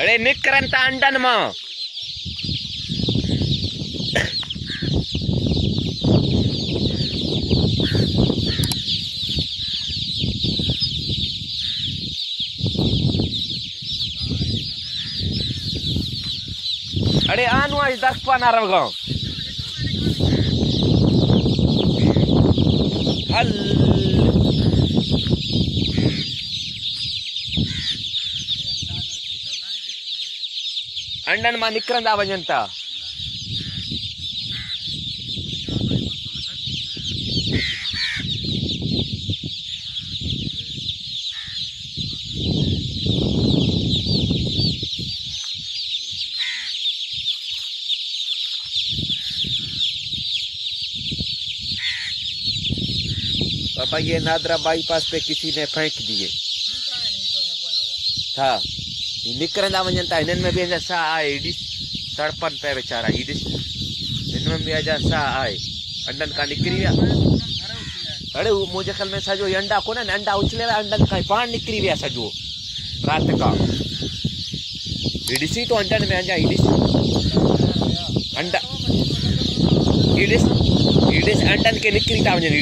Ada ini keren tandan mau. Ada anu aja tak panarang kau. Hal. निकरंदा वञनि था पापा ये नादरा बाईपास पे किसी ने फेंक दिए था निकिरंदा वञनि था हिननि में बि अञा साह आहे ॾिस तड़पनि पिया वीचारा हीअ ॾिस हिन में बि अञा साह आहे अंडनि खां निकिरी विया अड़े हू मुंहिंजे ख़्याल में सॼो अंडा कोन आहिनि अंडा उछले विया अंडनि खां पाण निकिरी विया सॼो राति खां हीअ ॾिसी अंडनि में अञा ॾिस अंडा हीअ ॾिस हीअ ॾिस अंडनि खे निकिरी था वञनि